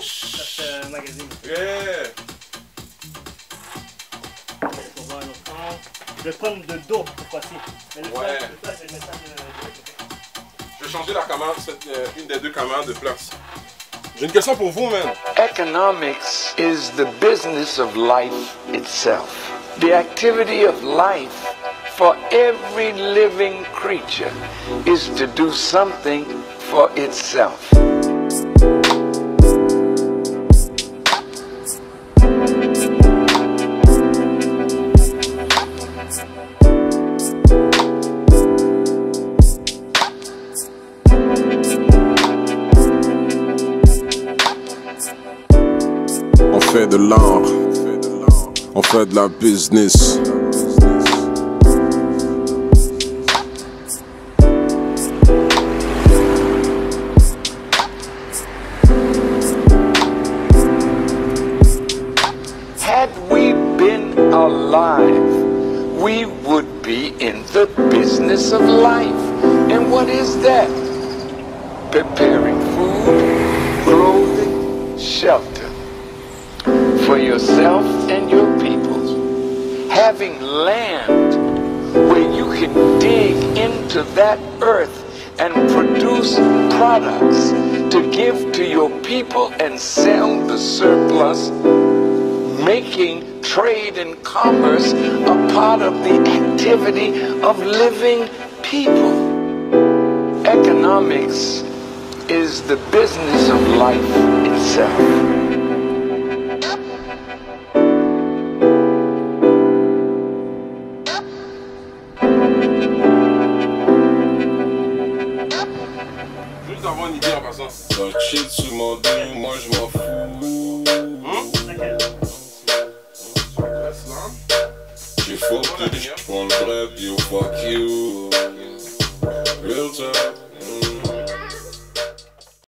euh, magazine. Yeah! Pour voir un autre angle. Je vais prendre de dos cette fois-ci. Mais le Ouais. flash, le flash, je vais ça de, de- Je vais changer la caméra, cette, euh, une des deux caméras de Flux. J'ai une question pour vous, man. Economics is the business of life itself. The activity of life for every living creature is to do something for itself. Fait de l'art, on fait de la business. Had we been alive, we would be in the business of life. And what is that? Preparing food, clothing, shelter for yourself and your people. Having land where you can dig into that earth and produce products to give to your people and sell the surplus making trade and commerce a part of the activity of living people. Economics is the business of life itself. Juste avoir une idée en passant. Donc chill sur mon dos, moi je m'en fous. Là. J'ai faux je prends le rap, yo fuck you.